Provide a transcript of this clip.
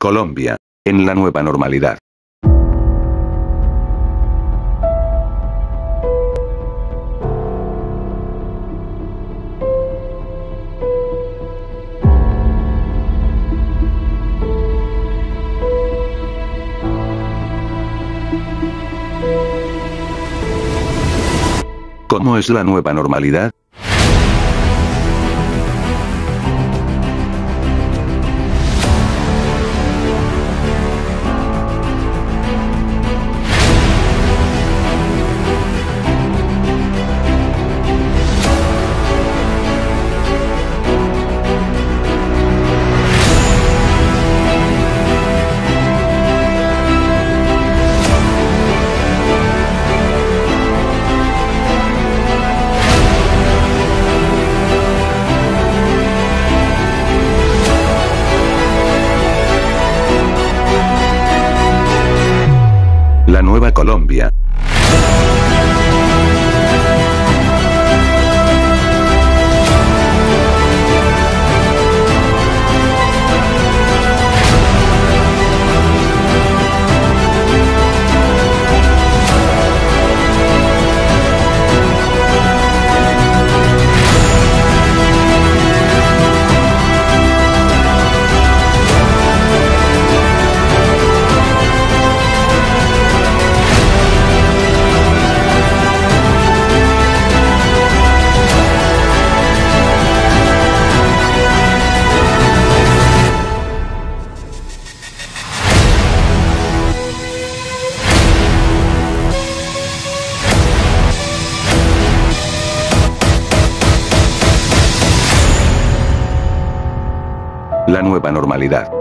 Colombia. En la nueva normalidad. ¿Cómo es la nueva normalidad? Nueva Colombia. La nueva normalidad.